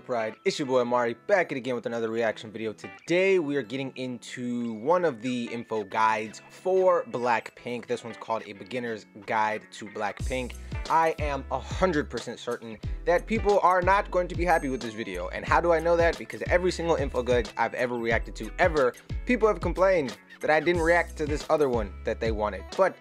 Pride? It's your boy Amari back at again with another reaction video. Today we are getting into one of the info guides for Blackpink. This one's called A Beginner's Guide to Blackpink. I am 100% certain that people are not going to be happy with this video. And how do I know that? Because every single info guide I've ever reacted to ever, people have complained that I didn't react to this other one that they wanted. But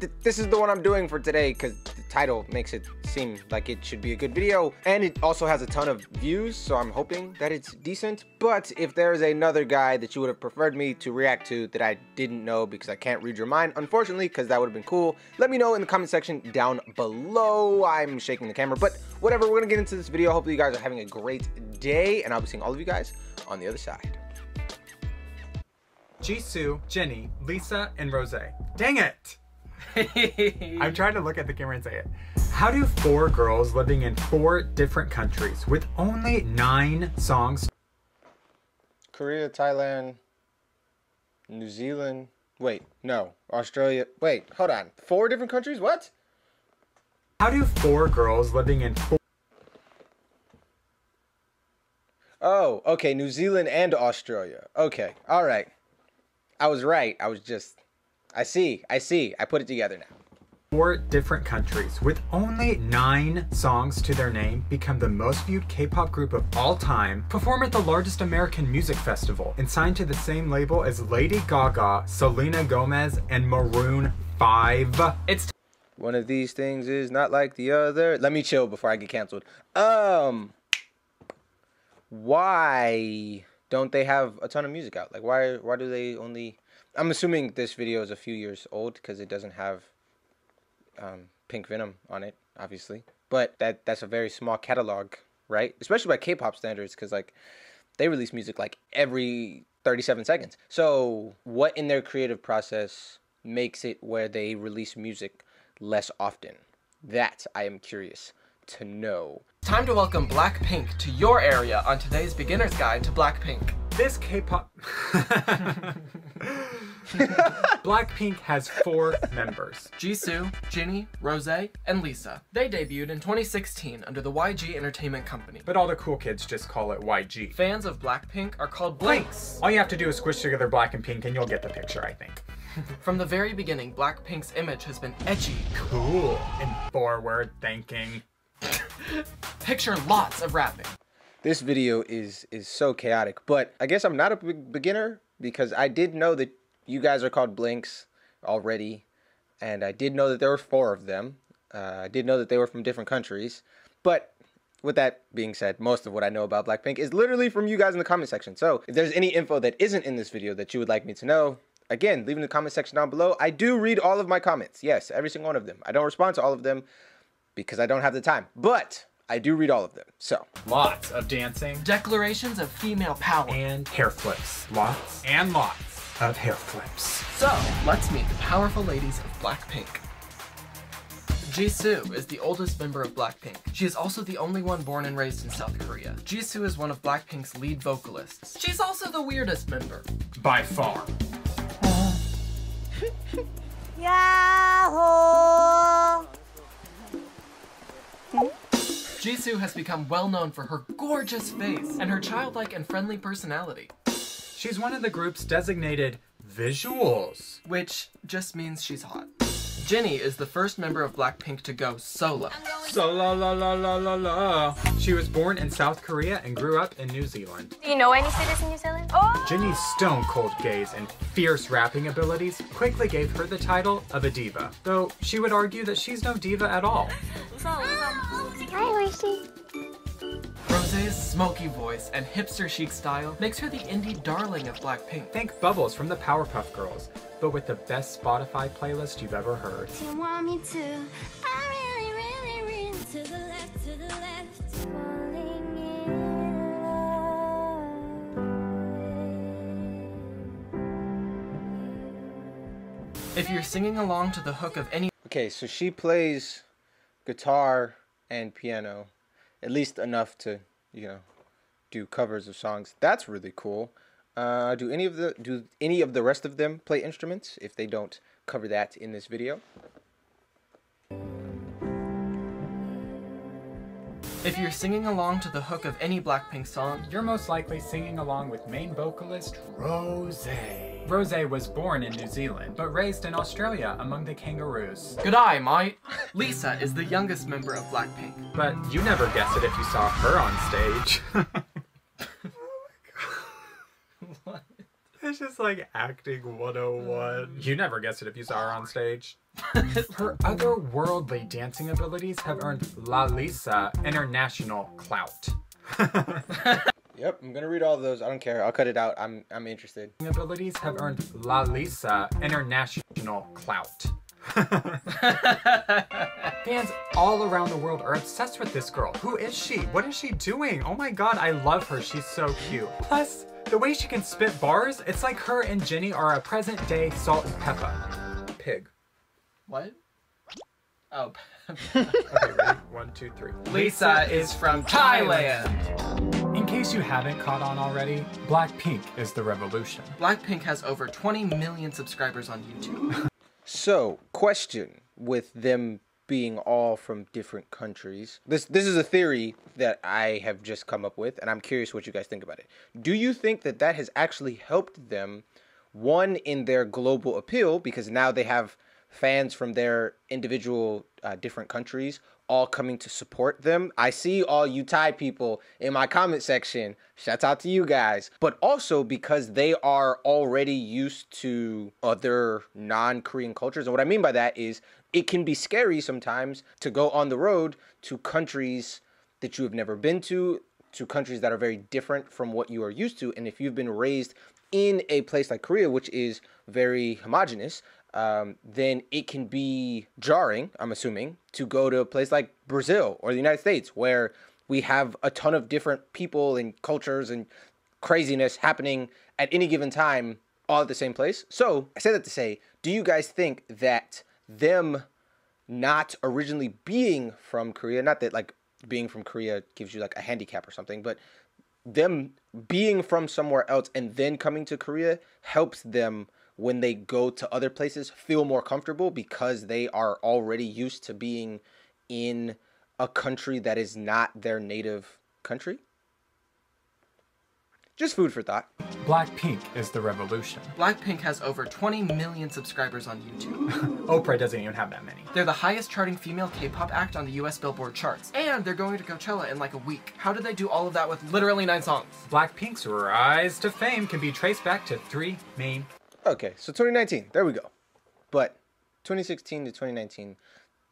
th this is the one I'm doing for today because title makes it seem like it should be a good video and it also has a ton of views so I'm hoping that it's decent but if there's another guy that you would have preferred me to react to that I didn't know because I can't read your mind unfortunately because that would have been cool let me know in the comment section down below I'm shaking the camera but whatever we're gonna get into this video hopefully you guys are having a great day and I'll be seeing all of you guys on the other side Jisoo, Jennie, Lisa, and Rose. Dang it! I'm trying to look at the camera and say it. How do four girls living in four different countries with only nine songs? Korea, Thailand, New Zealand. Wait, no, Australia. Wait, hold on. Four different countries? What? How do four girls living in four Oh, okay, New Zealand and Australia. Okay, all right. I was right. I was just. I see. I see. I put it together now. Four different countries with only nine songs to their name become the most viewed K-pop group of all time, perform at the largest American music festival, and signed to the same label as Lady Gaga, Selena Gomez, and Maroon 5. It's one of these things is not like the other. Let me chill before I get canceled. Um, why don't they have a ton of music out? Like, why why do they only? I'm assuming this video is a few years old because it doesn't have um, Pink Venom on it, obviously. But that that's a very small catalog, right? Especially by K-pop standards, because like they release music like every 37 seconds. So what in their creative process makes it where they release music less often? That I am curious to know. Time to welcome Blackpink to your area on today's beginner's guide to Blackpink. This K-pop Blackpink has four members. Jisoo, Jennie, Rose, and Lisa. They debuted in 2016 under the YG Entertainment Company. But all the cool kids just call it YG. Fans of Blackpink are called Blinks. All you have to do is squish together black and pink and you'll get the picture, I think. From the very beginning, Blackpink's image has been edgy, cool, and forward thinking. Picture lots of rapping. This video is is so chaotic, but I guess I'm not a beginner because I did know that you guys are called Blinks already, and I did know that there were four of them. Uh, I did know that they were from different countries, but with that being said, most of what I know about Blackpink is literally from you guys in the comment section. So if there's any info that isn't in this video that you would like me to know, again, leave in the comment section down below. I do read all of my comments. Yes, every single one of them. I don't respond to all of them because I don't have the time, but I do read all of them. So lots of dancing, declarations of female power, and hair flips. Lots and lots of hair flips. So, let's meet the powerful ladies of Blackpink. Jisoo is the oldest member of Blackpink. She is also the only one born and raised in South Korea. Jisoo is one of Blackpink's lead vocalists. She's also the weirdest member. By far. Yahoo! Jisoo has become well known for her gorgeous face and her childlike and friendly personality. She's one of the group's designated visuals. Which just means she's hot. Jennie is the first member of Blackpink to go solo. Solo la la la la la. She was born in South Korea and grew up in New Zealand. Do you know any cities in New Zealand? Oh! Jennie's stone cold gaze and fierce rapping abilities quickly gave her the title of a diva, though she would argue that she's no diva at all. Hi, Lucy. Rose's smoky voice and hipster chic style makes her the indie darling of Blackpink. Think Bubbles from the Powerpuff Girls, but with the best Spotify playlist you've ever heard. You want me to? I really, really, really to the left, to the left. If you're singing along to the hook of any Okay, so she plays guitar and piano at least enough to you know do covers of songs. That's really cool. Uh, do any of the do any of the rest of them play instruments? If they don't cover that in this video. If you're singing along to the hook of any Blackpink song, You're most likely singing along with main vocalist Rose. Rose was born in New Zealand, but raised in Australia among the kangaroos. good eye, mate. Lisa is the youngest member of Blackpink. But you never guess it if you saw her on stage. It's just like acting 101. You never guess it if you saw her on stage. her otherworldly dancing abilities have earned La Lisa international clout. Yep, I'm gonna read all of those. I don't care. I'll cut it out. I'm I'm interested. abilities have earned La Lisa international clout. Fans all around the world are obsessed with this girl. Who is she? What is she doing? Oh my god, I love her. She's so cute. Plus, the way she can spit bars, it's like her and Jennie are a present day Salt and Peppa. Pig. What? Oh. Okay, ready? One, two, three. Lisa is from Thailand. In case you haven't caught on already, Blackpink is the revolution. Blackpink has over 20 million subscribers on YouTube. So, question with them being all from different countries. This this is a theory that I have just come up with and I'm curious what you guys think about it. Do you think that that has actually helped them one in their global appeal because now they have fans from their individual uh, different countries all coming to support them. I see all you Thai people in my comment section. Shouts out to you guys. But also because they are already used to other non Korean cultures. And what I mean by that is it can be scary sometimes to go on the road to countries that you have never been to, to countries that are very different from what you are used to. And if you've been raised in a place like Korea, which is very homogenous, um, then it can be jarring, I'm assuming, to go to a place like Brazil or the United States where we have a ton of different people and cultures and craziness happening at any given time all at the same place. So I say that to say, do you guys think that them not originally being from Korea, not that like being from Korea gives you like a handicap or something, but them being from somewhere else and then coming to Korea helps them when they go to other places feel more comfortable because they are already used to being in a country that is not their native country. Just food for thought. Blackpink is the revolution. Blackpink has over 20 million subscribers on YouTube. Oprah doesn't even have that many. They're the highest charting female K-pop act on the US Billboard charts. And they're going to Coachella in like a week. How did they do all of that with literally nine songs? Blackpink's rise to fame can be traced back to three main Okay, so 2019, there we go. But 2016 to 2019,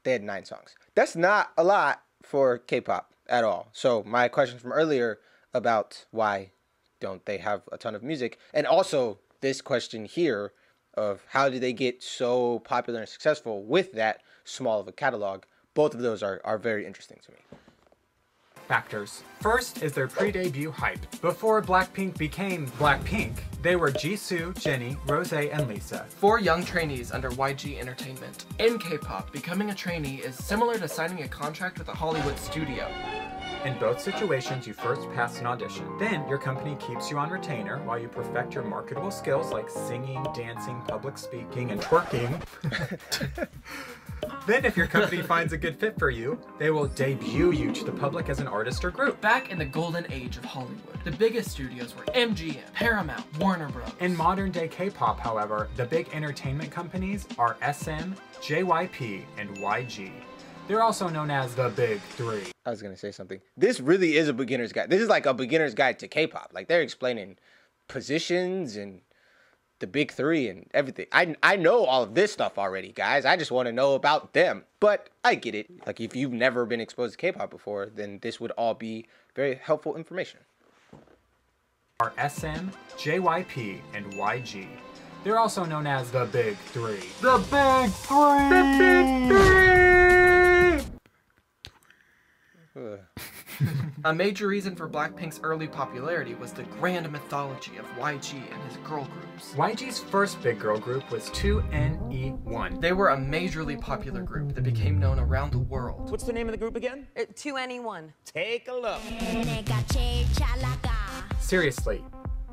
they had nine songs. That's not a lot for K-pop at all. So my question from earlier about why don't they have a ton of music, and also this question here of how did they get so popular and successful with that small of a catalog. Both of those are, are very interesting to me. Factors. First is their pre-debut hype. Before Blackpink became Blackpink, they were Jisoo, Jennie, Rose, and Lisa. Four young trainees under YG Entertainment. In K-pop, becoming a trainee is similar to signing a contract with a Hollywood studio. In both situations, you first pass an audition. Then, your company keeps you on retainer while you perfect your marketable skills like singing, dancing, public speaking, and twerking. then, if your company finds a good fit for you, they will debut you to the public as an artist or group. Back in the golden age of Hollywood, the biggest studios were MGM, Paramount, Warner Bros. In modern day K pop, however, the big entertainment companies are SM, JYP, and YG. They're also known as the Big Three. I was gonna say something. This really is a beginner's guide. This is like a beginner's guide to K-pop. Like they're explaining positions and the big three and everything. I I know all of this stuff already, guys. I just want to know about them. But I get it. Like if you've never been exposed to K-pop before, then this would all be very helpful information. Are SM, JYP, and YG. They're also known as the Big Three. The Big Three! The Big Three! a major reason for Blackpink's early popularity was the grand mythology of YG and his girl groups. YG's first big girl group was 2NE1. They were a majorly popular group that became known around the world. What's the name of the group again? Uh, 2NE1. Take a look. Seriously,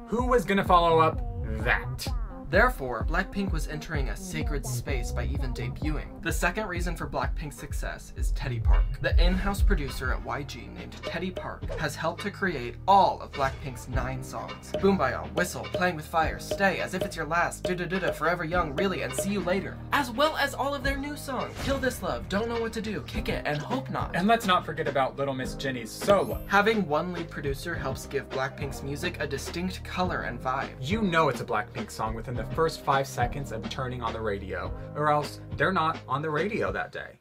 who was gonna follow up that? Therefore, Blackpink was entering a sacred space by even debuting. The second reason for Blackpink's success is Teddy Park. The in-house producer at YG named Teddy Park has helped to create all of Blackpink's nine songs. Boombayah, Whistle, Playing with Fire, Stay, As If It's Your Last, Ddu-Du Ddu-Du, Forever Young, Really, and See You Later. As well as all of their new songs, Kill This Love, Don't Know What to Do, Kick It, and Hope Not. And let's not forget about Little Miss Jennie's solo. Having one lead producer helps give Blackpink's music a distinct color and vibe. You know it's a Blackpink song within the first five seconds of turning on the radio, or else they're not on the radio that day.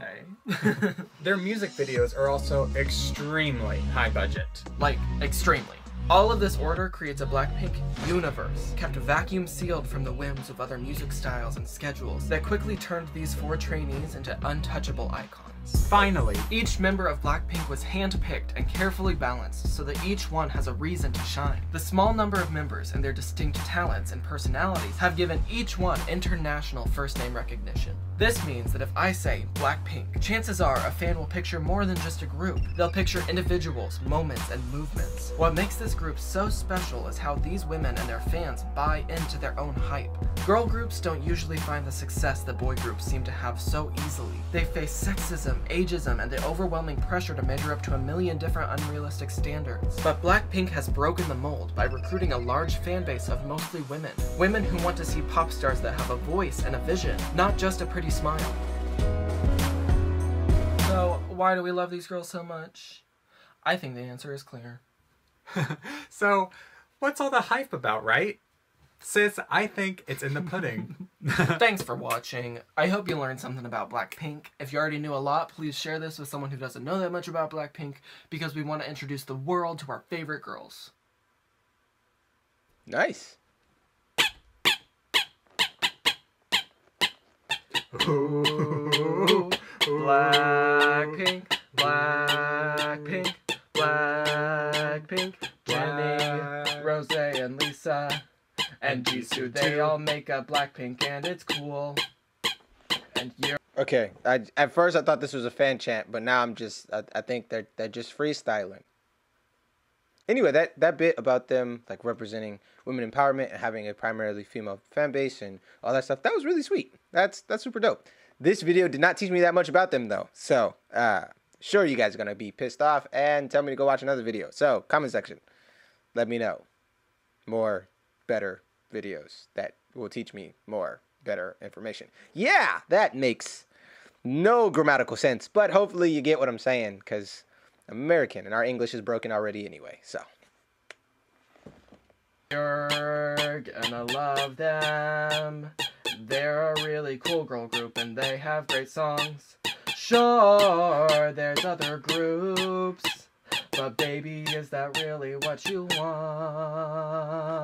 Okay. Their music videos are also extremely high budget. like, extremely. All of this order creates a Blackpink universe, kept vacuum sealed from the whims of other music styles and schedules that quickly turned these four trainees into untouchable icons. Finally, Each member of Blackpink was handpicked and carefully balanced so that each one has a reason to shine. The small number of members and their distinct talents and personalities have given each one international first name recognition. This means that if I say Blackpink, chances are a fan will picture more than just a group. They'll picture individuals, moments, and movements. What makes this group so special is how these women and their fans buy into their own hype. Girl groups don't usually find the success that boy groups seem to have so easily. They face sexism, ageism, and the overwhelming pressure to measure up to a million different unrealistic standards. But Blackpink has broken the mold by recruiting a large fan base of mostly women. Women who want to see pop stars that have a voice and a vision, not just a pretty smile. So, why do we love these girls so much? I think the answer is clear. so what's all the hype about, right? Sis, I think it's in the pudding. Thanks for watching. I hope you learned something about Blackpink. If you already knew a lot, please share this with someone who doesn't know that much about Blackpink because we want to introduce the world to our favorite girls. Nice. Ooh, Blackpink, Blackpink, Blackpink, Jennie, Rose, and Lisa, and Jisoo. They all make a Blackpink, and it's cool. And you're Okay. I, at first I thought this was a fan chant, but now I'm just I, I think they're they're just freestyling. Anyway, that that bit about them like representing women empowerment and having a primarily female fan base and all that stuff that was really sweet. That's that's super dope. This video did not teach me that much about them though, so uh, sure you guys are gonna be pissed off and tell me to go watch another video. So comment section, let me know more better videos that will teach me more better information. Yeah, that makes no grammatical sense, but hopefully you get what I'm saying because American and our English is broken already anyway. So, You're gonna love them. They're a really cool girl group and they have great songs. Sure, there's other groups, but baby, is that really what you want?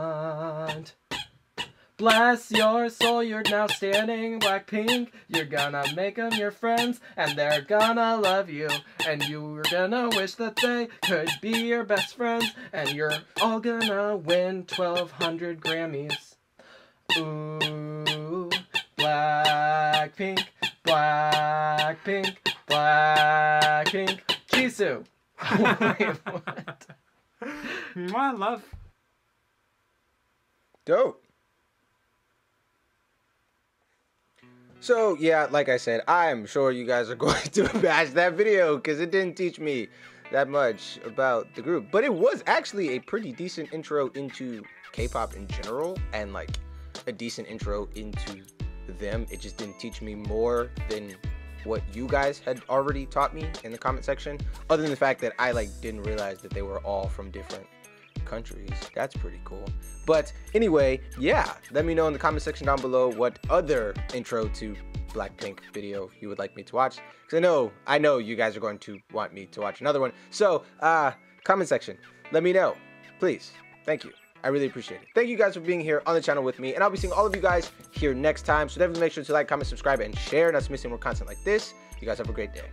Bless your soul, you're now standing Blackpink. You're gonna make them your friends, and they're gonna love you. And you're gonna wish that they could be your best friends, and you're all gonna win 1200 Grammys. Ooh, Blackpink, Blackpink, Blackpink, Jisoo. Oh, wait, what? Mwah, love. dope. So, yeah, like I said, I'm sure you guys are going to bash that video because it didn't teach me that much about the group. But it was actually a pretty decent intro into K-pop in general and like a decent intro into them. It just didn't teach me more than what you guys had already taught me in the comment section. Other than the fact that I like didn't realize that they were all from different countries. That's pretty cool. But anyway, yeah, let me know in the comment section down below what other intro to Blackpink video you would like me to watch. Because I know, I know you guys are going to want me to watch another one. So, uh, comment section, let me know. Please. Thank you. I really appreciate it. Thank you guys for being here on the channel with me. And I'll be seeing all of you guys here next time. So definitely make sure to like, comment, subscribe, and share. Not missing more content like this. You guys have a great day.